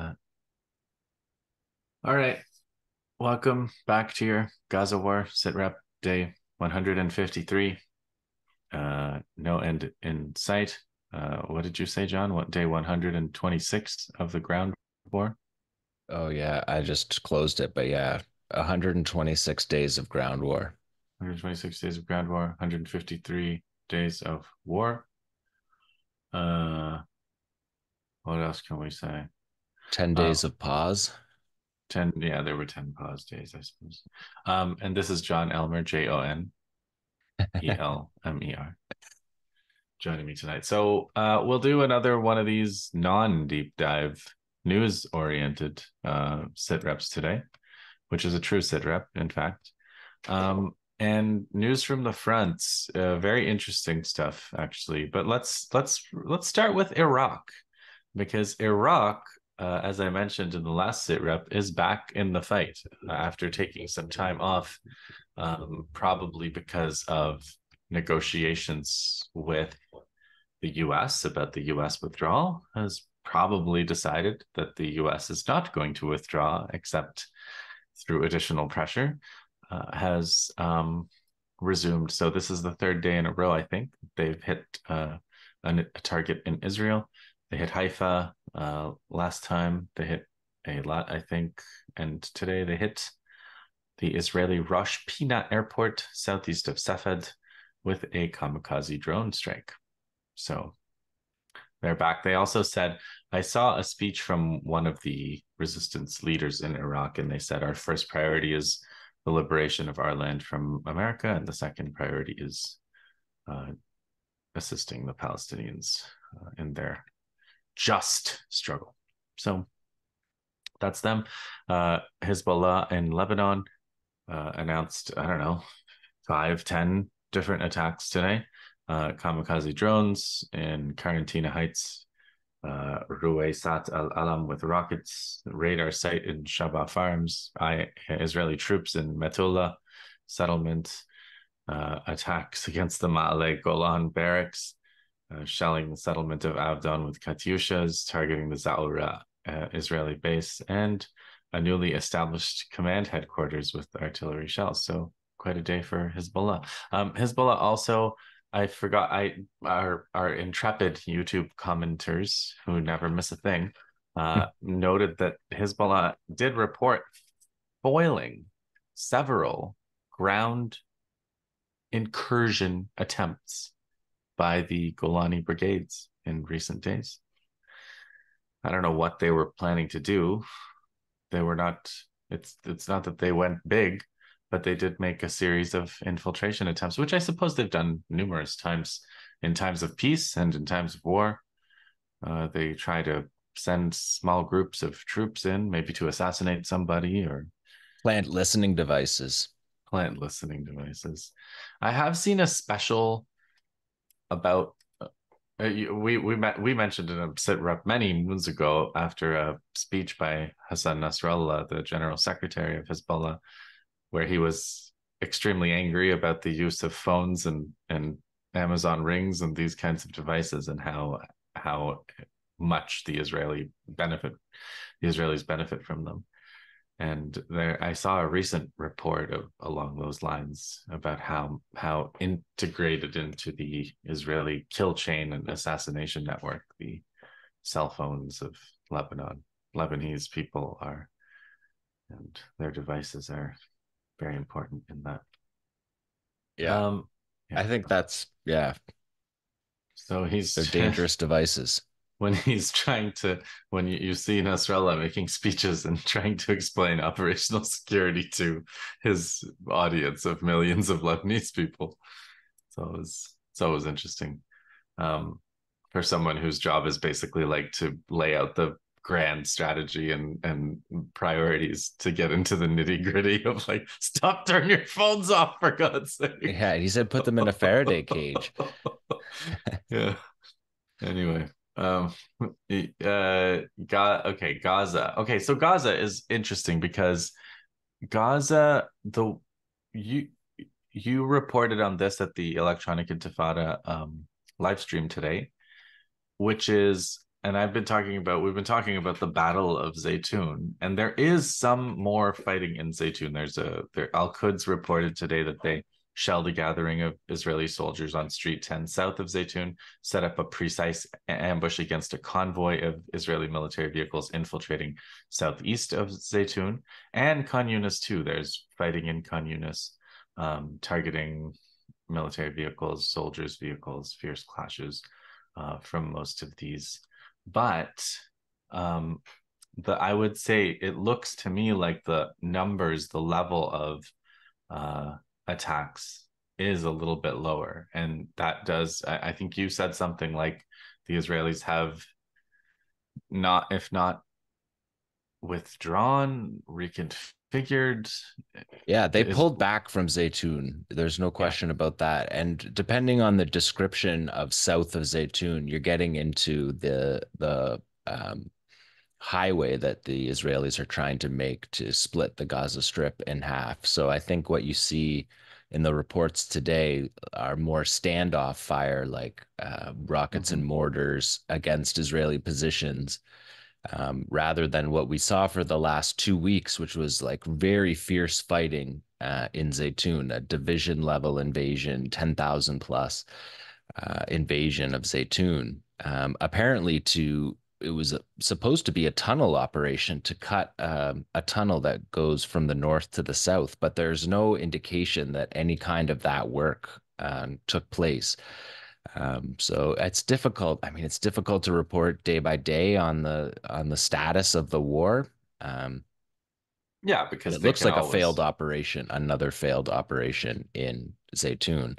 that. All right. Welcome back to your Gaza War sit rep day 153. Uh, no end in sight. Uh, what did you say, John? What day 126 of the ground war? Oh yeah, I just closed it, but yeah, 126 days of ground war. 126 days of ground war, 153 days of war. Uh, what else can we say? 10 days of pause. 10, yeah, there were 10 pause days, I suppose. Um, and this is Jon Elmer, J O N E L M E R, joining me tonight. So uh, we'll do another one of these non deep dive news oriented uh, sit reps today, which is a true sit rep, in fact. Um, and news from the fronts, uh, very interesting stuff actually. But let's let's let's start with Iraq, because Iraq, uh, as I mentioned in the last sit rep, is back in the fight after taking some time off, um, probably because of negotiations with the U.S. about the U.S. withdrawal has probably decided that the U.S. is not going to withdraw except through additional pressure uh, has um, resumed. So this is the third day in a row. I think they've hit uh, a, target in Israel. They hit Haifa uh, last time. They hit a lot, I think, and today they hit the Israeli Rosh Pina airport southeast of Safed with a kamikaze drone strike. So they're back. They also said, I saw a speech from one of the resistance leaders in Iraq, and they said, Our first priority is the liberation of our land from America, and the second priority is uh, assisting the Palestinians uh, in their just struggle. So that's them. Uh, Hezbollah in Lebanon uh, announced, I don't know, five, ten different attacks today. Uh, kamikaze drones in Karantina Heights, uh, Ruwaysat al Alam with rockets, radar site in Shebaa Farms, I, Israeli troops in Metula settlement, uh, attacks against the Ma'ale Golan barracks, uh, shelling the settlement of Avdon with Katyushas, targeting the Zaura uh, Israeli base, and a newly established command headquarters with artillery shells. So quite a day for Hezbollah. Um, Hezbollah also I forgot I our our intrepid YouTube commenters who never miss a thing uh, noted that Hezbollah did report foiling several ground incursion attempts by the Golani brigades in recent days. I don't know what they were planning to do. They were not it's it's not that they went big but they did make a series of infiltration attempts, which I suppose they've done numerous times in times of peace and in times of war. Uh, they try to send small groups of troops in, maybe to assassinate somebody or plant listening devices. Plant listening devices. I have seen a special about. Uh, we we met we mentioned in a sit rep many moons ago after a speech by Hassan Nasrallah, the general secretary of Hezbollah, where he was extremely angry about the use of phones and and Amazon rings and these kinds of devices and how how much the Israeli benefit the Israelis benefit from them. And there I saw a recent report of along those lines about how how integrated into the Israeli kill chain and assassination network the cell phones of Lebanon Lebanese people are and their devices are very important in that. Yeah. Um, yeah. I think that's yeah. So he's they're dangerous devices. When he's trying to, when you, you see Nasrallah making speeches and trying to explain operational security to his audience of millions of Lebanese people, so it was it's always interesting. Um, for someone whose job is basically like to lay out the grand strategy and and priorities to get into the nitty gritty of like stop turn your phones off for god's sake. Yeah he said put them in a faraday cage. Yeah. Anyway um uh Ga- okay gaza okay so gaza is interesting because gaza the you you reported on this at the electronic intifada um live stream today which is and I've been talking about we've been talking about the Battle of Zaytun, and there is some more fighting in Zaytun. There's a there Al Quds reported today that they shelled a gathering of Israeli soldiers on Street 10 south of Zaytun, set up a precise ambush against a convoy of Israeli military vehicles infiltrating southeast of Zaytun, and Khan Yunis too. There's fighting in Khan um, targeting military vehicles, soldiers' vehicles, fierce clashes uh, from most of these. But um, the I would say it looks to me like the numbers, the level of uh, attacks is a little bit lower, and that does. I, I think you said something like the Israelis have not, if not withdrawn, reconfigured. Yeah, they is... pulled back from Zaytun. There's no question yeah. about that. And depending on the description of south of Zaytun, you're getting into the the um, highway that the Israelis are trying to make to split the Gaza Strip in half. So I think what you see in the reports today are more standoff fire, like uh, rockets mm-hmm. and mortars against Israeli positions um, rather than what we saw for the last two weeks, which was like very fierce fighting uh, in Zaytun, a division level invasion, 10,000 plus uh, invasion of Zaytun. Um, apparently, to it was a, supposed to be a tunnel operation to cut um, a tunnel that goes from the north to the south, but there's no indication that any kind of that work um, took place. Um, so it's difficult. I mean, it's difficult to report day by day on the on the status of the war. Um, yeah, because it looks like always... a failed operation, another failed operation in Zaytun,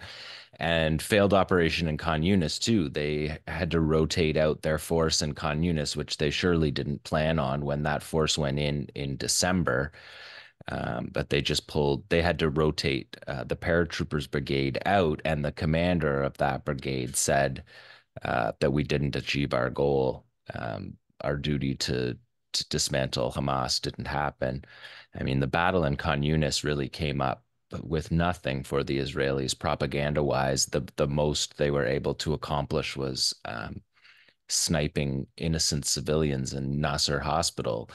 and failed operation in Khan Yunis too. They had to rotate out their force in Khan Yunis, which they surely didn't plan on when that force went in in December. Um, but they just pulled, they had to rotate uh, the paratroopers brigade out, and the commander of that brigade said uh, that we didn't achieve our goal. Um, our duty to, to dismantle Hamas didn't happen. I mean, the battle in Khan Yunis really came up with nothing for the Israelis propaganda wise. The, the most they were able to accomplish was um, sniping innocent civilians in Nasser Hospital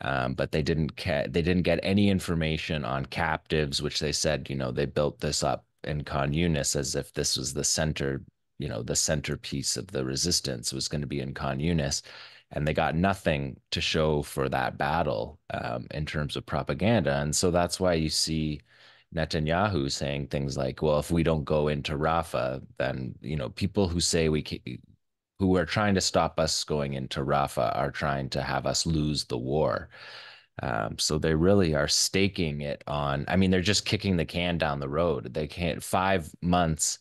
um, but they didn't ca- they didn't get any information on captives, which they said you know they built this up in Khan Yunis as if this was the center you know the centerpiece of the resistance was going to be in Khan Yunis, and they got nothing to show for that battle um, in terms of propaganda, and so that's why you see. Netanyahu saying things like, "Well, if we don't go into Rafah, then you know people who say we who are trying to stop us going into Rafah are trying to have us lose the war. Um, so they really are staking it on. I mean, they're just kicking the can down the road. They can't five months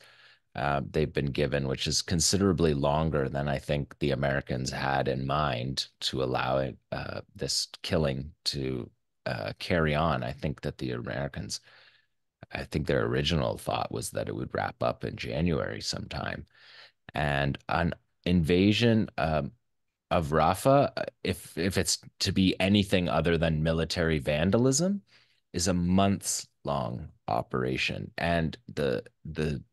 uh, they've been given, which is considerably longer than I think the Americans had in mind to allow it, uh, this killing to uh, carry on. I think that the Americans, I think their original thought was that it would wrap up in January sometime. And an invasion um, of Rafah, if if it's to be anything other than military vandalism, is a months long operation, and the the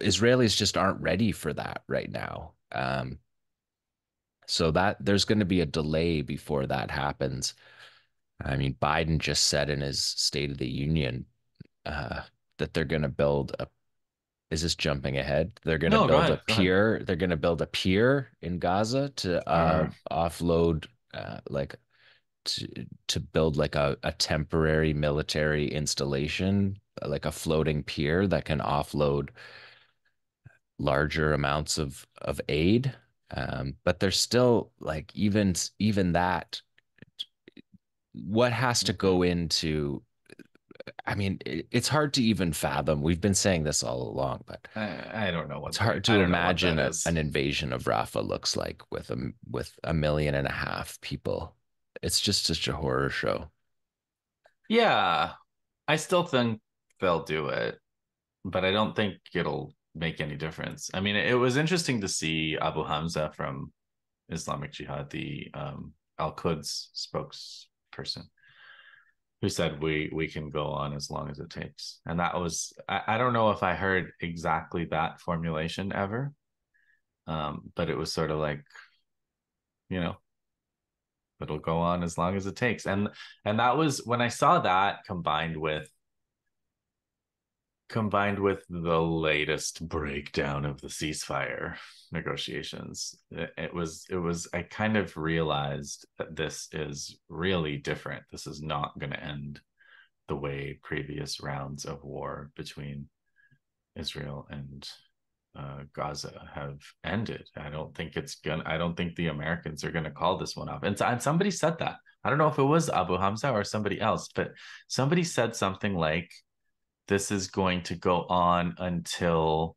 Israelis just aren't ready for that right now. Um, so that there's going to be a delay before that happens. I mean, Biden just said in his State of the Union uh, that they're going to build a is this jumping ahead? They're going to no, build ahead, a pier. They're going to build a pier in Gaza to uh, offload, uh, like to to build like a, a temporary military installation, like a floating pier that can offload larger amounts of of aid. Um, but there's still like even even that. What has to go mm-hmm. into I mean, it's hard to even fathom. We've been saying this all along, but I, I don't know what it's hard to imagine a, an invasion of Rafah looks like with a with a million and a half people. It's just such a horror show. Yeah, I still think they'll do it, but I don't think it'll make any difference. I mean, it was interesting to see Abu Hamza from Islamic Jihad, the um, Al Quds spokesperson who said we we can go on as long as it takes and that was i, I don't know if i heard exactly that formulation ever um, but it was sort of like you know, it'll go on as long as it takes. And and that was when I saw that combined with combined with the latest breakdown of the ceasefire negotiations it, was it was i kind of realized that this is really different. This is not going to end the way previous rounds of war between israel and uh, gaza have ended. I don't think it's gonna i don't think the americans are going to call this one off. And, and somebody said that. I don't know if it was abu hamza or somebody else but somebody said something like this is going to go on until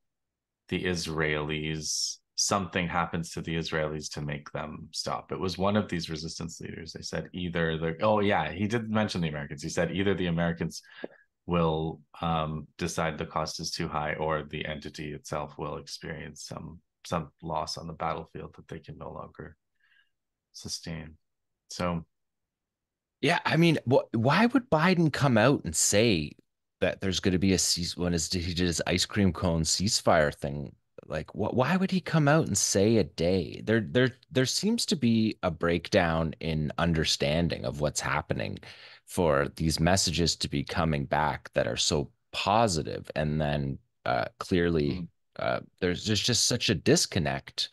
the Israelis something happens to the Israelis to make them stop. It was one of these resistance leaders. They said either the oh yeah, he did mention the Americans. He said either the Americans will um, decide the cost is too high or the entity itself will experience some some loss on the battlefield that they can no longer sustain. So yeah, I mean, wh- why would Biden come out and say that there's going to be a cease when he did his ice cream cone ceasefire thing. Like, what? Why would he come out and say a day? There, there, there seems to be a breakdown in understanding of what's happening for these messages to be coming back that are so positive, and then uh, clearly mm. uh, there's there's just such a disconnect.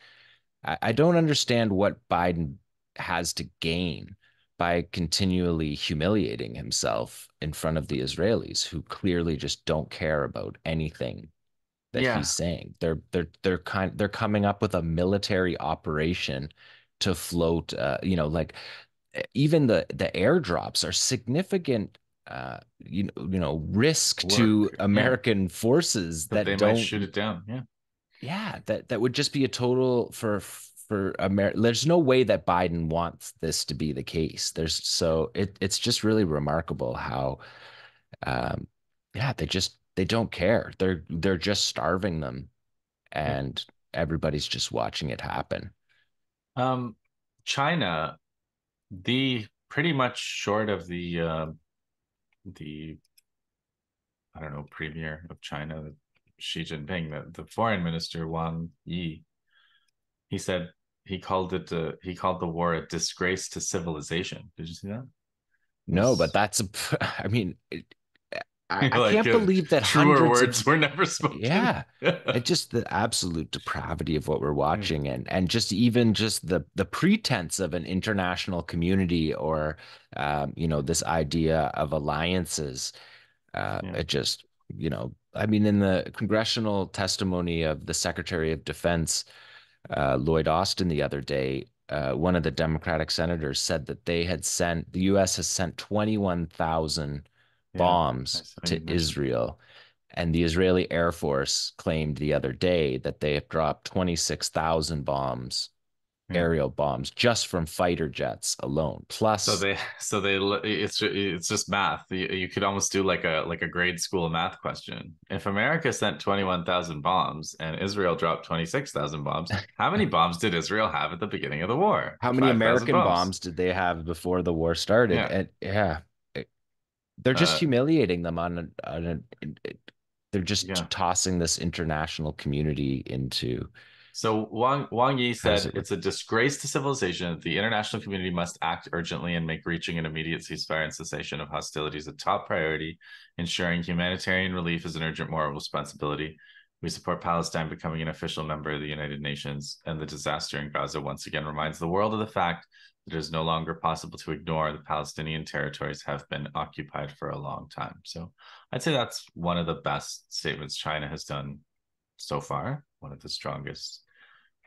I, I don't understand what Biden has to gain by continually humiliating himself in front of the Israelis who clearly just don't care about anything that yeah. he's saying. They're they're they're kind they're coming up with a military operation to float uh, you know like even the the airdrops are significant uh, you know, you know, risk Work. to American yeah. forces that, that don't shoot it down. Yeah, yeah, that that would just be a total for for America. There's no way that Biden wants this to be the case. There's so it it's just really remarkable how, um, yeah, they just they don't care. They're they're just starving them, and everybody's just watching it happen. Um, China, the pretty much short of the uh, the I don't know premier of China, Xi Jinping, the, the foreign minister Wang Yi, he said he called it uh, he called the war a disgrace to civilization. Did you see that? No, but that's a. I mean, it, I, I can't uh, believe that truer words of, were never spoken. Yeah, just the absolute depravity of what we're watching, and and just even just the the pretense of an international community or, um, you know, this idea of alliances. Uh, yeah. It just, you know, I mean, in the congressional testimony of the Secretary of Defense uh, Lloyd Austin the other day, uh, one of the Democratic senators said that they had sent the U.S. has sent 21,000 yeah, bombs to Israel, and the Israeli Air Force claimed the other day that they have dropped 26,000 bombs. Aerial bombs just from fighter jets alone. Plus, so they, so they, it's it's just math. You, you could almost do like a like a grade school math question. If America sent twenty one thousand bombs and Israel dropped twenty six thousand bombs, how many bombs did Israel have at the beginning of the war? How many 5, American bombs. bombs. did they have before the war started? Yeah, and, yeah. they're just uh, humiliating them on a, on a, they're just yeah. tossing this international community into so Wang Wang Yi said it's a disgrace to civilization. The international community must act urgently and make reaching an immediate ceasefire and cessation of hostilities a top priority. Ensuring humanitarian relief is an urgent moral responsibility. We support Palestine becoming an official member of the United Nations, and the disaster in Gaza once again reminds the world of the fact that it is no longer possible to ignore the Palestinian territories have been occupied for a long time. So I'd say that's one of the best statements China has done so far, one of the strongest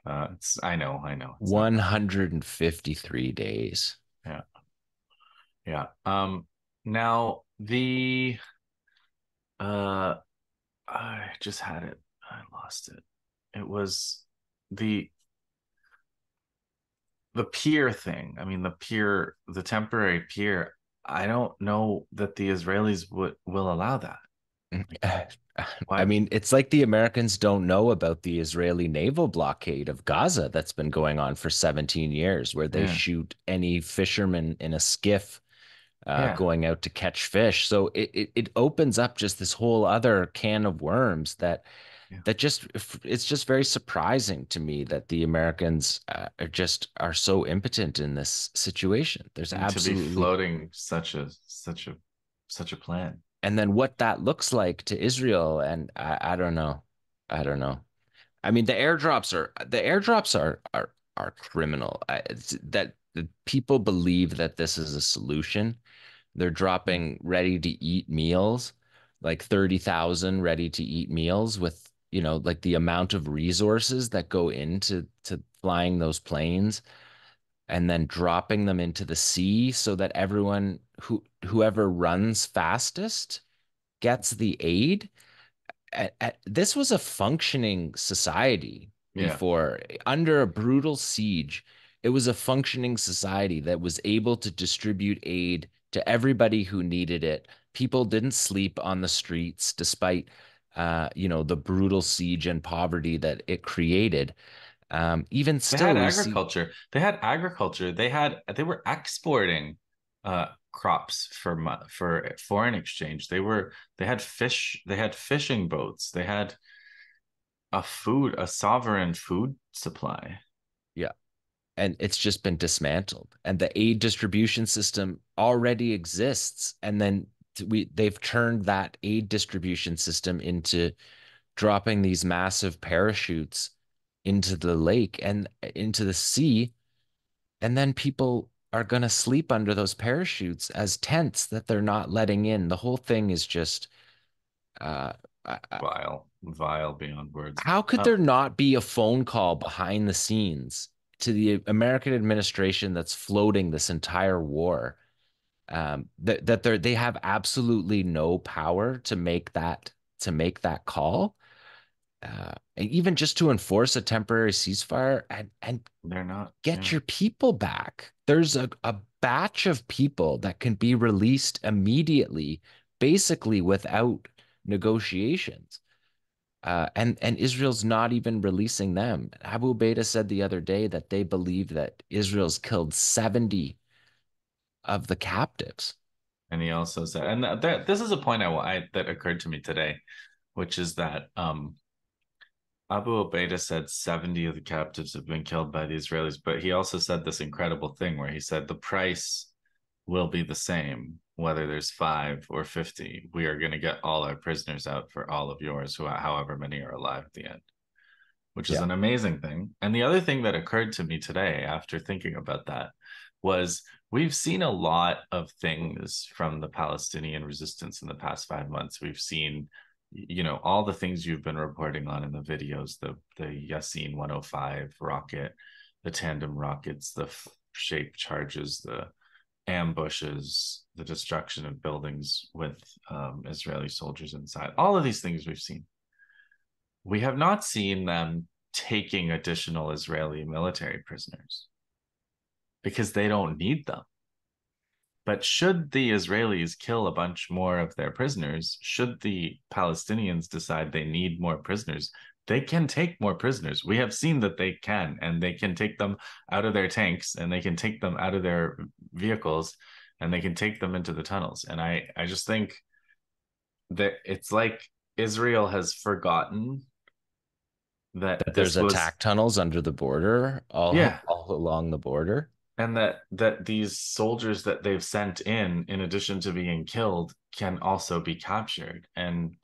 uh, it's I know, I know. 153 days. Yeah. Yeah. Um now the uh I just had it. I lost it. It was the the pier thing. I mean the pier, the temporary pier. I don't know that the Israelis would will allow that. I mean, it's like the Americans don't know about the Israeli naval blockade of Gaza that's been going on for 17 years, where they yeah. shoot any fisherman in a skiff uh, yeah. going out to catch fish. So it, it, it opens up just this whole other can of worms that yeah. that just it's just very surprising to me that the Americans uh, are just are so impotent in this situation. There's and absolutely to be floating such a such a such a plan. And then what that looks like to Israel, and I, I don't know, I don't know. I mean, the airdrops are the airdrops are are are criminal. I, that people believe that this is a solution. They're dropping ready to eat meals, like thirty thousand ready to eat meals with you know like the amount of resources that go into to flying those planes and then dropping them into the sea so that everyone who whoever runs fastest gets the aid at, at, this was a functioning society yeah. before under a brutal siege it was a functioning society that was able to distribute aid to everybody who needed it people didn't sleep on the streets despite uh, you know, the brutal siege and poverty that it created. Um, even still, they had agriculture. See... They had agriculture. They had they were exporting uh, crops for for foreign exchange. They were they had fish. They had fishing boats. They had a food a sovereign food supply. Yeah, and it's just been dismantled. And the aid distribution system already exists, and then we they've turned that aid distribution system into dropping these massive parachutes into the lake and into the sea and then people are going to sleep under those parachutes as tents that they're not letting in. The whole thing is just uh vile vile beyond words. How could there not be a phone call behind the scenes to the american administration that's floating this entire war? Um, that that they they have absolutely no power to make that to make that call, uh, even just to enforce a temporary ceasefire and and they're not get yeah. your people back. There's a, a batch of people that can be released immediately, basically without negotiations. Uh, and and Israel's not even releasing them. Abu Ubaidah said the other day that they believe that Israel's killed 70 of the captives. And he also said, and that, that this is a point I, I that occurred to me today, which is that um, Abu Ubaidah said 70 of the captives have been killed by the Israelis, but he also said this incredible thing where he said the price will be the same whether there's five or 50. We are going to get all our prisoners out for all of yours, who, however many are alive at the end, which is yeah. an amazing thing. And the other thing that occurred to me today after thinking about that was we've seen a lot of things from the Palestinian resistance in the past five months. We've seen, you know, all the things you've been reporting on in the videos the the Yasin 105 rocket, the tandem rockets, the f- shape charges, the ambushes, the destruction of buildings with um, Israeli soldiers inside. All of these things we've seen. We have not seen them taking additional Israeli military prisoners because they don't need them. But should the Israelis kill a bunch more of their prisoners, should the Palestinians decide they need more prisoners, they can take more prisoners. We have seen that they can, and they can take them out of their tanks and they can take them out of their vehicles and they can take them into the tunnels. And I, I just think that it's like Israel has forgotten that, that there's was... attack tunnels under the border all, yeah. all along the border and that that these soldiers that they've sent in in addition to being killed can also be captured and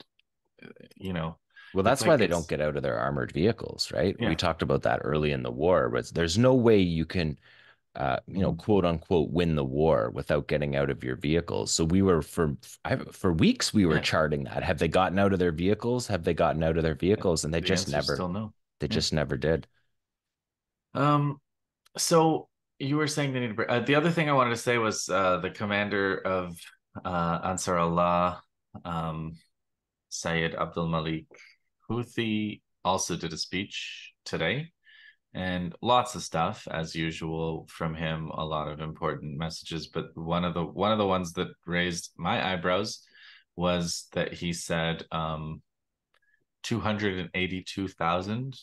you know well that's like why they don't get out of their armored vehicles right yeah. we talked about that early in the war but there's no way you can uh, you know, mm-hmm. quote unquote, win the war without getting out of your vehicles. So we were for for weeks we were yeah. charting that. Have they gotten out of their vehicles? Have they gotten out of their vehicles? And they the just never. Still no. They yeah. just never did. Um. So you were saying they need to. Uh, the other thing I wanted to say was uh, the commander of uh, Ansar Allah, um, Syed Abdul Malik Houthi, also did a speech today, and lots of stuff as usual from him. A lot of important messages, but one of the one of the ones that raised my eyebrows was that he said um, two hundred and eighty-two thousand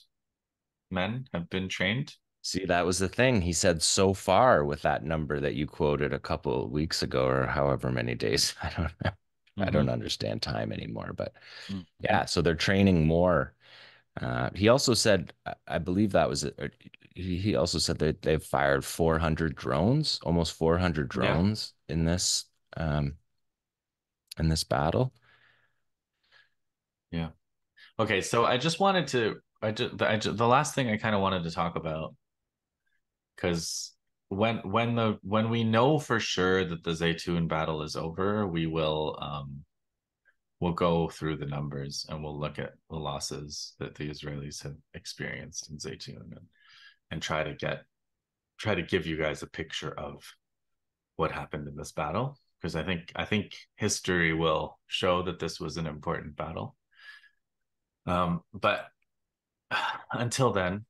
men have been trained See, that was the thing. He said so far with that number that you quoted a couple weeks ago or however many days. I don't know. I don't understand time anymore. But Mhm. yeah, so they're training more. Uh, he also said, I- believe that was He also said that they've fired 400 drones, almost 400 Yeah. drones in this um in this battle. Yeah. Okay, so I just wanted to I just I ju- the last thing I kind of wanted to talk about because when when the when we know for sure that the Zaytun battle is over, we will um we'll go through the numbers and we'll look at the losses that the Israelis have experienced in Zaytun and, and try to get try to give you guys a picture of what happened in this battle because I think I think history will show that this was an important battle. Um, but until then,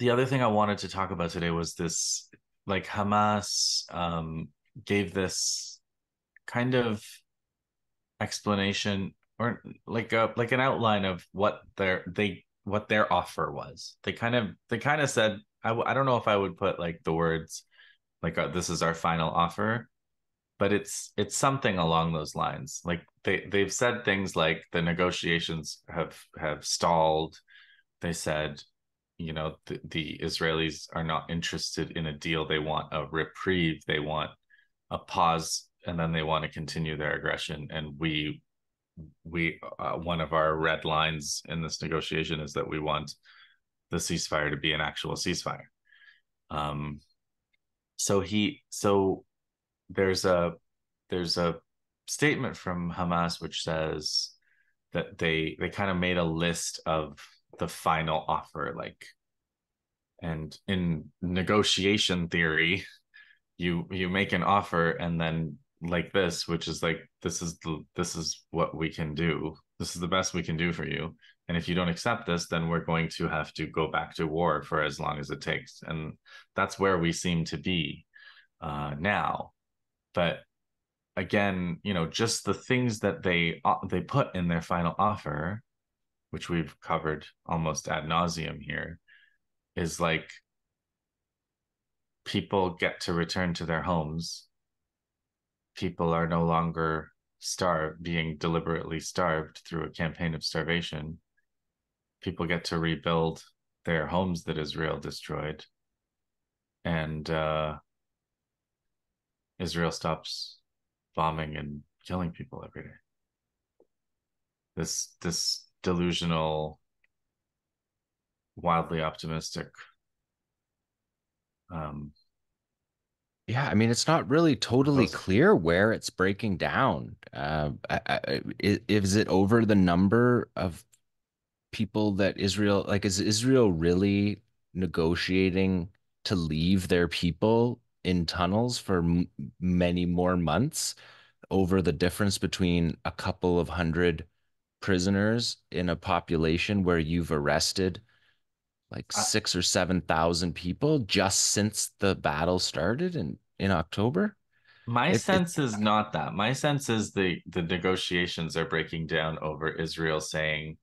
the other thing I wanted to talk about today was this like Hamas um, gave this kind of explanation or like a like an outline of what their they what their offer was. They kind of they kind of said I w- I don't know if I would put like the words like uh, this is our final offer but it's it's something along those lines like they they've said things like the negotiations have have stalled they said you know the, the israelis are not interested in a deal. They want a reprieve. They want a pause and then they want to continue their aggression. And we we uh, one of our red lines in this negotiation is that we want the ceasefire to be an actual ceasefire. Um so he so there's a there's a statement from Hamas which says that they they kind of made a list of the final offer like and in negotiation theory you you make an offer and then like this which is like this is the this is what we can do. This is the best we can do for you. And if you don't accept this then we're going to have to go back to war for as long as it takes. And that's where we seem to be uh, now. But again you know just the things that they uh, they put in their final offer which we've covered almost ad nauseum here is like people get to return to their homes. People are no longer starved being deliberately starved through a campaign of starvation. People get to rebuild their homes that israel destroyed. And uh Israel stops bombing and killing people every day. This this delusional, wildly optimistic. Um, Yeah, I mean, it's not really totally Those- clear where it's breaking down. Uh, I, i- is it over the number of people that Israel, like, is Israel really negotiating to leave their people in tunnels for m many more months over the difference between a couple of hundred prisoners in a population where you've arrested like I- six or seven thousand people just since the battle started in in October. my sense is not that. My sense is the the negotiations are breaking down over Israel saying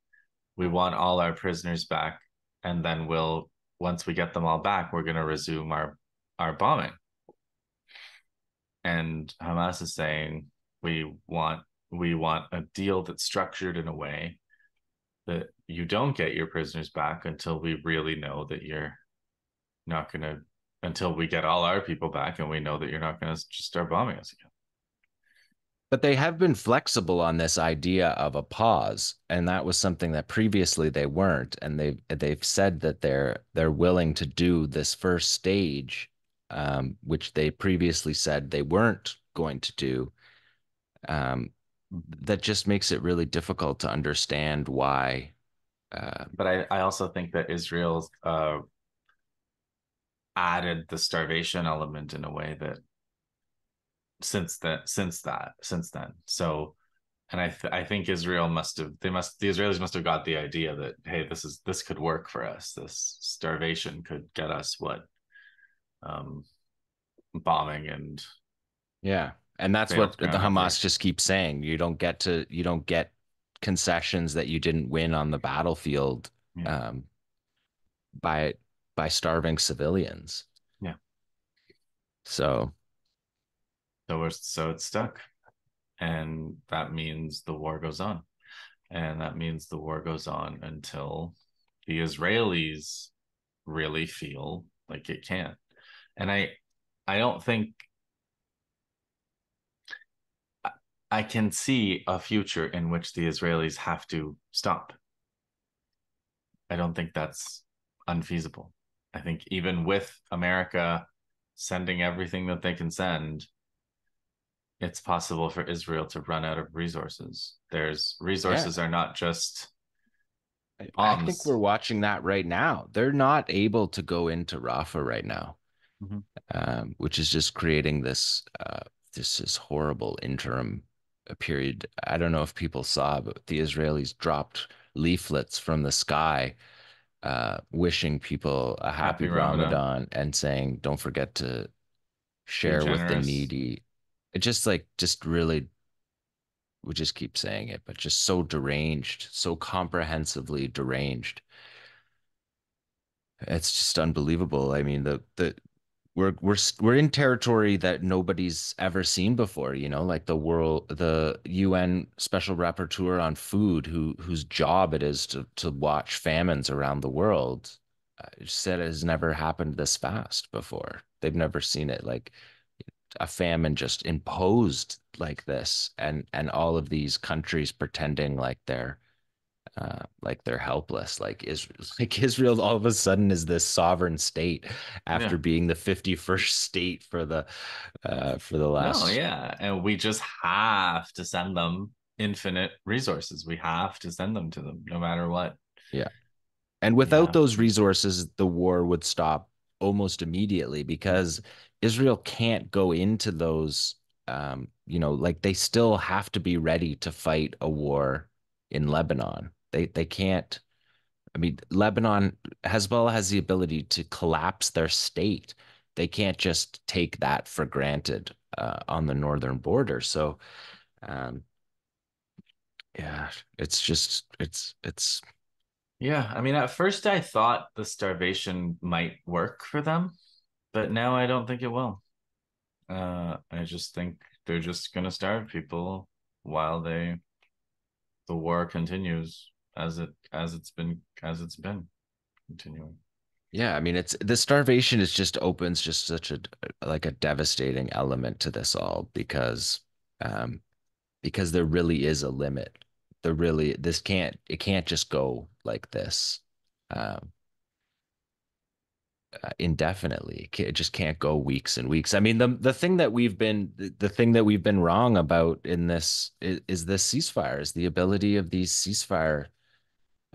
we want all our prisoners back, and then we'll once we get them all back, we're going to resume our our bombing. And Hamas is saying we want we want a deal that's structured in a way that you don't get your prisoners back until we really know that you're not going to until we get all our people back and we know that you're not going to just start bombing us again. But they have been flexible on this idea of a pause, and that was something that previously they weren't. And they've they've said that they're they're willing to do this first stage, um, which they previously said they weren't going to do. Um, that just makes it really difficult to understand why. Uh, But I, I also think that Israel's uh, added the starvation element in a way that since that since that since then so and i th- i think israel must have they must the israelis must have got the idea that hey this is this could work for us this starvation could get us what um bombing and yeah, and that's Failed what the Hamas just keeps saying. You don't get to you don't get concessions that you didn't win on the battlefield Yeah. um, by by starving civilians. Yeah. So so we're so it's stuck and that means the war goes on and that means the war goes on until the israelis really feel like it can't. and i i don't think I can see a future in which the Israelis have to stop. I don't think that's unfeasible. I think even with America sending everything that they can send, it's possible for Israel to run out of resources. There's resources yeah. are not just bombs. I think we're watching that right now. They're not able to go into Rafah right now, mm-hmm. um, which is just creating this uh, this is horrible interim period. I don't know if people saw, but the Israelis dropped leaflets from the sky uh, wishing people a happy, happy Ramadan. Ramadan. and saying, don't forget to share with the needy. It just like, just really, we just keep saying it, but just so deranged, so comprehensively deranged. It's just unbelievable. I mean, the, the, we're we're we're in territory that nobody's ever seen before you know like the world the UN special rapporteur on food who whose job it is to to watch famines around the world uh, said it has never happened this fast before. They've never seen it like a famine just imposed like this and and all of these countries pretending like they're uh, like they're helpless. Like Israel, like Israel, all of a sudden is this sovereign state after yeah. being the fifty first state for the uh, for the last. No, yeah, and we just have to send them infinite resources. We have to send them to them, no matter what. Yeah, and without yeah. those resources, the war would stop almost immediately because Israel can't go into those. Um, you know, like they still have to be ready to fight a war in Lebanon they they can't. I mean, Lebanon, Hezbollah has the ability to collapse their state. They can't just take that for granted uh, on the northern border. So, um, yeah, it's just it's it's. Yeah, I mean, at first I thought the starvation might work for them, but now I don't think it will. Uh, I just think they're just gonna starve people while they the war continues as it as it's been as it's been continuing. Yeah i mean it's the starvation is just opens just such a like a devastating element to this all because um because there really is a limit. There really this can't it can't just go like this um uh, indefinitely. It just can't go weeks and weeks. I mean the the thing that we've been the thing that we've been wrong about in this is, is this ceasefire is the ability of these ceasefire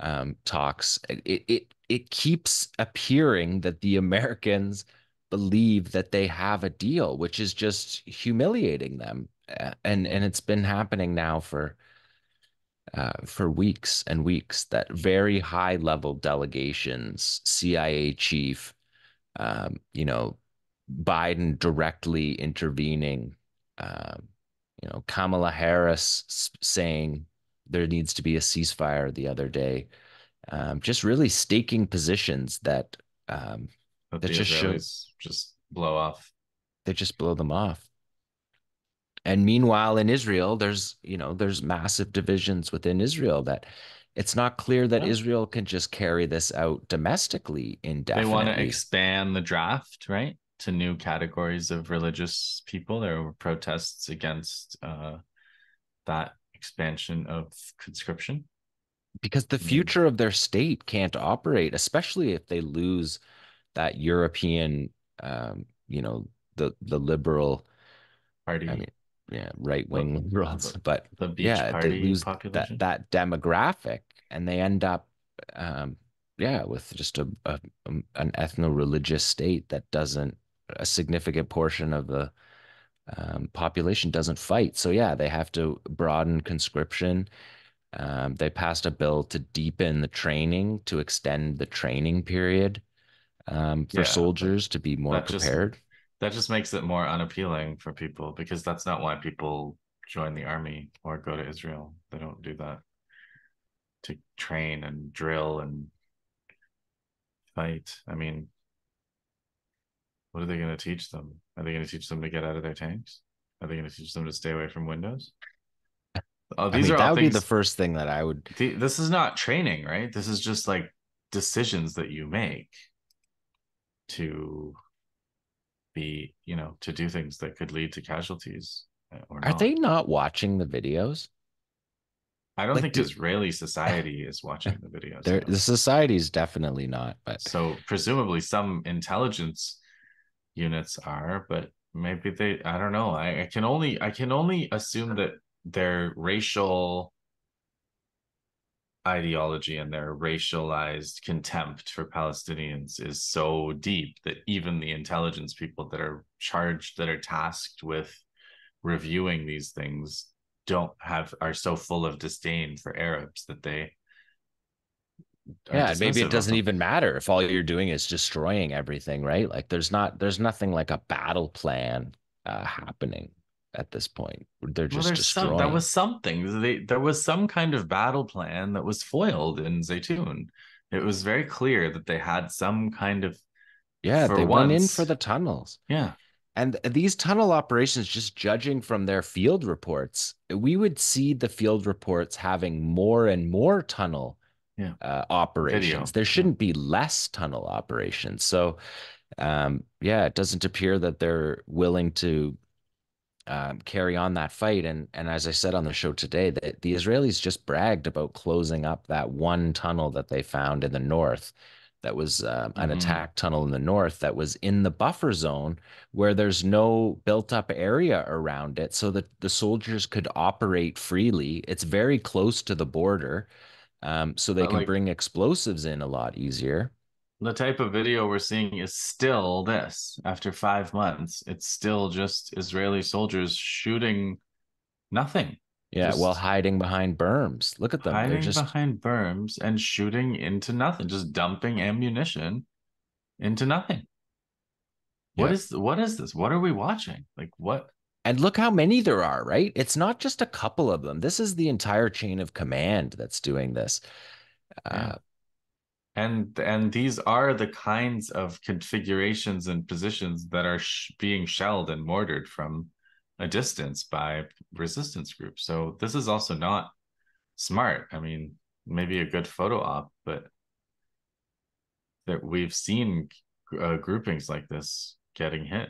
um, talks, it, it it keeps appearing that the Americans believe that they have a deal, which is just humiliating them, and and it's been happening now for uh, for weeks and weeks. That very high level delegations, CIA chief, um, you know, Biden directly intervening, uh, you know, Kamala Harris saying there needs to be a ceasefire the other day. Um, just really staking positions that um, that, just show just blow off. They just blow them off. And meanwhile, in Israel, there's you know there's massive divisions within Israel that it's not clear that yeah. Israel can just carry this out domestically indefinitely. They want to expand the draft, right, to new categories of religious people. There were protests against uh, that expansion of conscription? Because the future of their state can't operate especially if they lose that european um, you know the the liberal party. I mean yeah right wing liberals but the yeah they lose population. that that demographic and they end up um, yeah with just a, a an ethno-religious state that doesn't a significant portion of the um, population doesn't fight. So yeah, they have to broaden conscription. Um, they passed a bill to deepen the training, to extend the training period um, for yeah, soldiers to be more that prepared. Just, that just makes it more unappealing for people because that's not why people join the army or go to Israel. They don't do that to train and drill and fight. I mean, what are they going to teach them? Are they going to teach them to get out of their tanks? Are they going to teach them to stay away from windows? Oh, I these mean, are that all would be the first thing that I would. this is not training, right? This is just like decisions that you make to be, you know, to do things that could lead to casualties uh, or Are they not watching the videos? I don't like, think do- Israeli society is watching the videos. The society is definitely not, but So presumably some intelligence units are, but maybe they I don't know. I, I can only I can only assume that their racial ideology and their racialized contempt for Palestinians is so deep that even the intelligence people that are charged that are tasked with reviewing these things don't have are so full of disdain for Arabs that they yeah, maybe it doesn't even matter if all you're doing is destroying everything, right? Like there's not there's nothing like a battle plan uh, happening at this point. They're Well, just some, destroying. there was something. They, there was some kind of battle plan that was foiled in Zaytun. It was very clear that they had some kind of yeah, they went in for the tunnels. yeah. And these tunnel operations, just judging from their field reports, we would see the field reports having more and more tunnel Yeah. uh, operations. Video, There shouldn't be less tunnel operations. So, um, yeah, it doesn't appear that they're willing to um, carry on that fight. And and as I said on the show today, that the Israelis just bragged about closing up that one tunnel that they found in the north. That was um, an Mhm. attack tunnel in the north that was in the buffer zone where there's no built up area around it so that the soldiers could operate freely. It's very close to the border. Um, so they But, can like- bring explosives in a lot easier. The type of video we're seeing is still this. After five months, it's still just Israeli soldiers shooting nothing, Yeah, Just while hiding behind berms. Look at them. They're hiding just behind berms and shooting into nothing, just dumping ammunition into nothing. What Yeah. is what is this? What are we watching? Like what? And look how many there are, right? It's not just a couple of them. This is the entire chain of command that's doing this. Uh, and and these are the kinds of configurations and positions that are sh- being shelled and mortared from a distance by resistance groups so this is also not smart i mean maybe a good photo op but that we've seen uh, groupings like this getting hit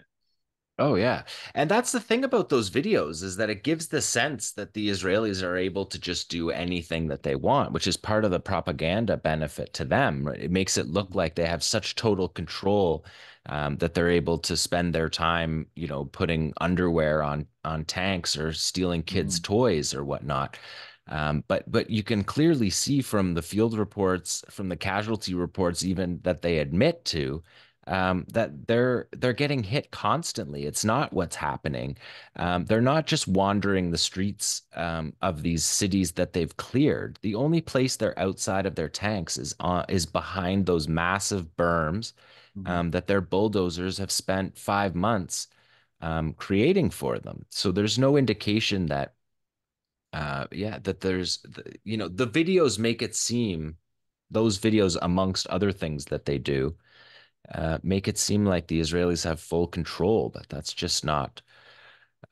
Oh yeah. And that's the thing about those videos is that it gives the sense that the Israelis are able to just do anything that they want, which is part of the propaganda benefit to them. It makes it look like they have such total control um, that they're able to spend their time, you know, putting underwear on on tanks or stealing kids' toys or whatnot. Um, but but you can clearly see from the field reports, from the casualty reports, even that they admit to, um, that they're they're getting hit constantly. It's not what's happening. Um, they're not just wandering the streets um, of these cities that they've cleared. The only place they're outside of their tanks is on is behind those massive berms um, that their bulldozers have spent five months um, creating for them. So there's no indication that, uh, yeah, that there's, you know, the videos make it seem, those videos, amongst other things that they do, uh, make it seem like the Israelis have full control, but that's just not.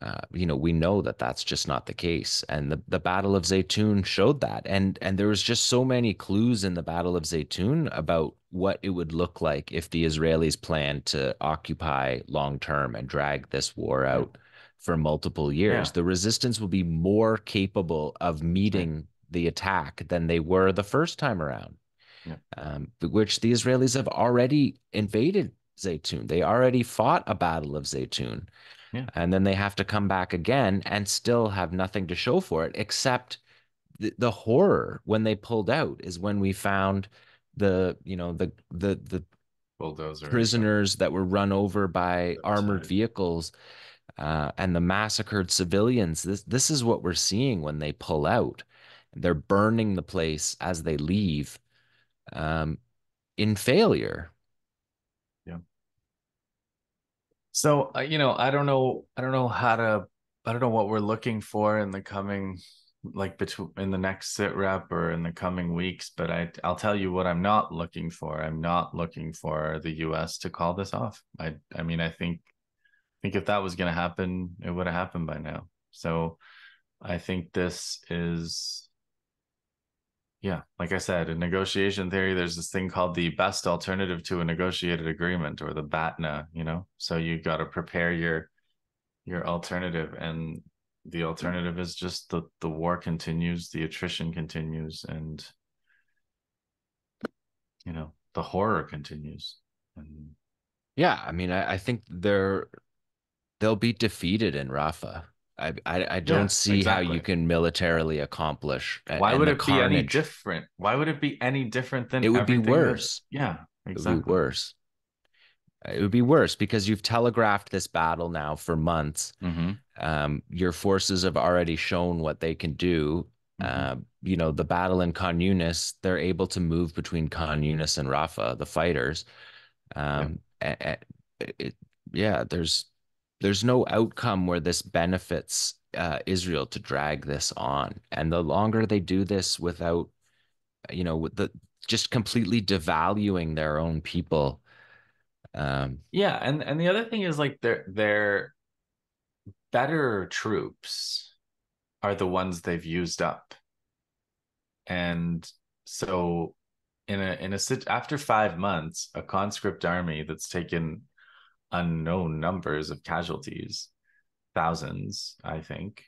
Uh, you know, we know that that's just not the case, and the, the Battle of Zaytun showed that, and and there was just so many clues in the Battle of Zaytun about what it would look like if the Israelis planned to occupy long term and drag this war out for multiple years. Yeah. The resistance will be more capable of meeting the attack than they were the first time around Yeah. um, which the Israelis have already invaded Zaytun. They already fought a battle of Zaytun. Yeah. And then they have to come back again and still have nothing to show for it, except the, the horror when they pulled out is when we found the, you know, the the the bulldozer prisoners that were run over by armored vehicles uh, and the massacred civilians. This this is what we're seeing when they pull out. They're burning the place as they leave um, in failure. Yeah. So uh, you know, I don't know, I don't know how to, I don't know what we're looking for in the coming, like between in the next sit rep or in the coming weeks. But I, I'll tell you what I'm not looking for. I'm not looking for the U.S. to call this off. I, I mean, I think, I think if that was going to happen, it would have happened by now. So I think this is yeah, like I said, in negotiation theory, there's this thing called the best alternative to a negotiated agreement or the BATNA, you know. So you got to prepare your your alternative and the alternative is just the the war continues, the attrition continues and you know, the horror continues. And yeah, I mean, I, I think they're they'll be defeated in Rafah. I I, I don't yeah, see exactly. how you can militarily accomplish. Why would it carnage. be any different? Why would it be any different than? It would be worse. yeah, exactly. It would be worse. It would be worse because you've telegraphed this battle now for months. Mm-hmm. Um, your forces have already shown what they can do. Mm-hmm. Uh, you know, the battle in Khan Yunis, they're able to move between Khan Yunis and Rafah, the fighters. Um, yeah. it, yeah, there's there's no outcome where this benefits uh, Israel to drag this on. And the longer they do this without, you know, with the just completely devaluing their own people. Um, yeah, and and the other thing is like their their better troops are the ones they've used up, and so in a in a after five months, a conscript army that's taken unknown numbers of casualties, thousands, I think,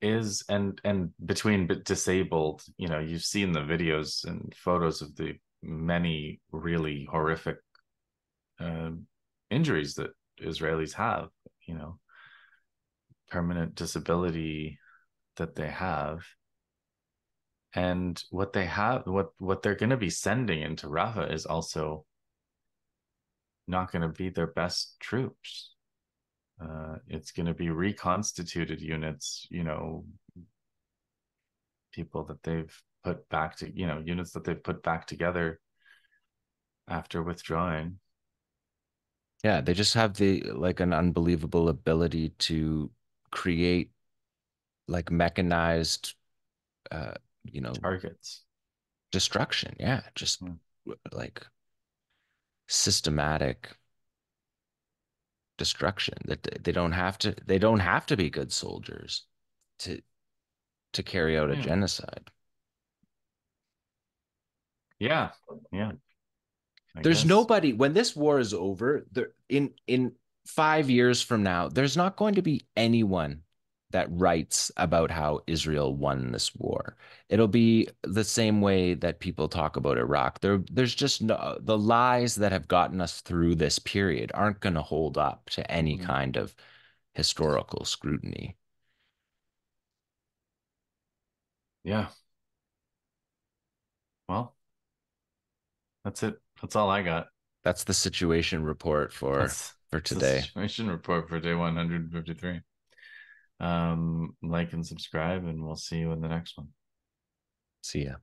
is and and between disabled, you know, you've seen the videos and photos of the many really horrific uh, injuries that Israelis have, you know, permanent disability that they have. And what they have what what they're going to be sending into Rafah is also not going to be their best troops. Uh, it's going to be reconstituted units, you know, people that they've put back to, you know, units that they've put back together after withdrawing. Yeah, they just have the like an unbelievable ability to create like mechanized uh you know targets destruction yeah just hmm. like systematic destruction that they don't have to they don't have to be good soldiers to to carry out a yeah. genocide yeah yeah I there's guess. nobody when this war is over there in in 5 years from now there's not going to be anyone that writes about how Israel won this war. It'll be the same way that people talk about Iraq. There, there's just no the lies that have gotten us through this period aren't going to hold up to any mm-hmm. kind of historical scrutiny. Yeah. Well, that's it. That's all I got. That's the situation report for that's, for today. situation report for day 153 um, like and subscribe, and we'll see you in the next one. See ya.